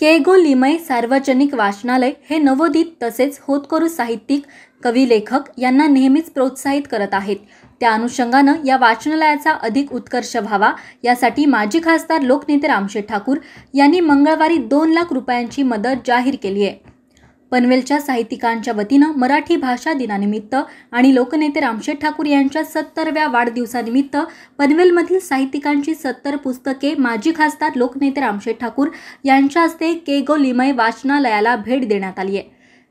केगो लिमय सार्वजनिक वाचनालय हे नवोदित तसेच होतकरू साहित्यिक कवी लेखक यांना नेहमीच प्रोत्साहित करत आहेत. त्या अनुषंगानं या वाचनालयाचा अधिक उत्कर्ष व्हावा यासाठी माजी खासदार लोकनेते रामशेठ ठाकूर यांनी मंगळवारी दोन लाख रुपयांची मदत जाहीर केली आहे. पनवेलच्या साहित्यिकांच्या वतीनं मराठी भाषा दिनानिमित्त आणि लोकनेते रामशेठ ठाकूर यांच्या सत्तरव्या वाढदिवसानिमित्त पनवेलमधील साहित्यिकांची सत्तर पुस्तके माजी खासदार लोकनेते रामशेठ ठाकूर यांच्या हस्ते केगो लिमय वाचनालयाला भेट देण्यात आली आहे.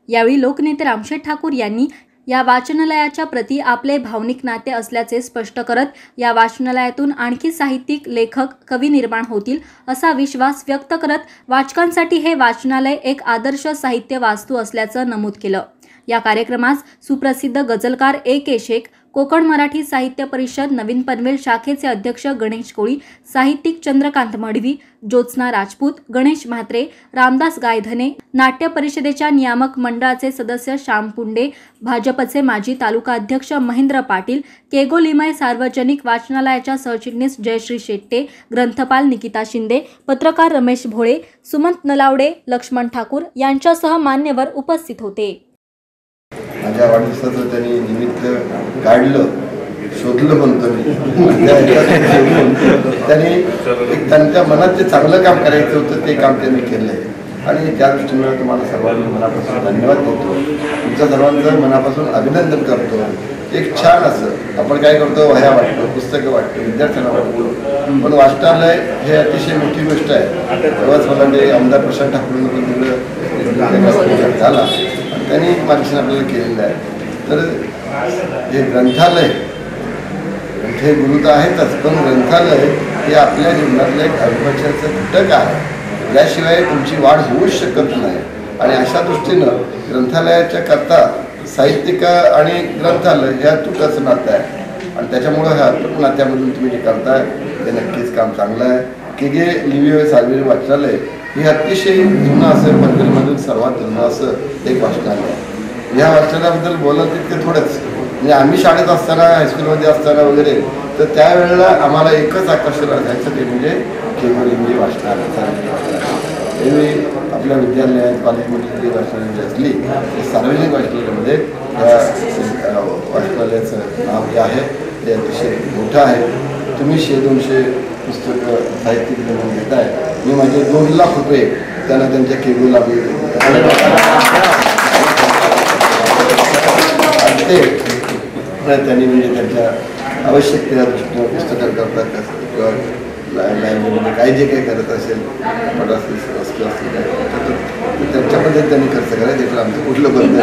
यावेळी लोकनेते रामशेठ ठाकूर यांनी या वाचनालयाच्या प्रती आपले भावनिक नाते असल्याचे स्पष्ट करत या वाचनालयातून आणखी साहित्यिक लेखक कवी निर्माण होतील असा विश्वास व्यक्त करत वाचकांसाठी हे वाचनालय एक आदर्श साहित्य वास्तू असल्याचं नमूद केलं. या कार्यक्रमास सुप्रसिद्ध गझलकार ए के शेख कोकण मराठी साहित्य परिषद नवीन पनवेल शाखेचे अध्यक्ष गणेश कोळी साहित्यिक चंद्रकांत मडवी ज्योत्स्ना राजपूत गणेश म्हात्रे रामदास गायधने नाट्य परिषदेच्या नियामक मंडळाचे सदस्य श्याम पुंडे भाजपचे माजी तालुका अध्यक्ष महेंद्र पाटील केगोलिमय सार्वजनिक वाचनालयाच्या सहचिटणीस जयश्री शेट्टे ग्रंथपाल निकिता शिंदे पत्रकार रमेश भोळे सुमंत नलावडे लक्ष्मण ठाकूर यांच्यासह मान्यवर उपस्थित होते. माझ्या वाढदिवसाचं त्यांनी निमित्त काढलं शोधलं म्हणतो मी. त्या त्यांनी एक त्यांच्या मनात जे चांगलं काम करायचं होतं ते काम त्यांनी केलंय. आणि त्या दृष्टीनं तुम्हाला सर्वांनी मनापासून धन्यवाद देतो. तुमच्या सर्वांचं मनापासून अभिनंदन करतो. एक छान असं आपण काय करतो वह्या वाटतो पुस्तकं वाटतो विद्यार्थ्यांना वाटतो. पण वाचनालय हे अतिशय मोठी गोष्ट आहे. तेव्हाच मला ते आमदार प्रशांत ठाकूर झाला. त्यांनी मार्गदर्शन आपल्याला केलेलं आहे. तर हे ग्रंथालय ग्रंथ हे गुरु तर आहेतच पण ग्रंथालय हे आपल्या जीवनातलं एक अविभाज्याचं घटक आहे. याशिवाय तुमची वाढ होऊच शकत नाही. आणि अशा दृष्टीनं ग्रंथालयाच्या करता साहित्यिक आणि ग्रंथालय ह्या तुटचं नातं आहे. आणि त्याच्यामुळं ह्या अतूट नात्यामधून तुम्ही जे करताय ते नक्कीच काम चांगलं आहे. की. गे लिव्हिओ सार्वजनिक वाचनालय हे अतिशय जुनं असं पनवेलमधील सर्वात जुनं असं एक वाचनालय आहे. या वाचनालयाबद्दल बोलत तितके थोडंच. म्हणजे आम्ही शाळेत असताना हायस्कूलमध्ये असताना वगैरे तर त्यावेळेला आम्हाला एकच आकर्षण असायचं ते म्हणजे केवळ वाचनालय. हे मी आपल्या विद्यालयात कॉलेजमध्ये जी वाचनालय असली ते सार्वजनिक वाचनालयामध्ये त्या वाचनालयाचं नाव जे आहे ते अतिशय मोठं आहे. तुम्ही शे दोनशे पुस्तकं साहित्यिक म्हणून घेत आहे मी माझे दोन लाख रुपये त्यांना त्यांच्या केबुलला ते त्यांनी म्हणजे त्यांच्या आवश्यकतेच्या दृष्टीनं पुस्तकं करतात किंवा लायब्ररीमध्ये म्हणजे काय जे काही करत असेल पण असतील असतील काय त्यांच्यामध्ये त्यांनी खर्च करायचं आमचं कुठलं बंद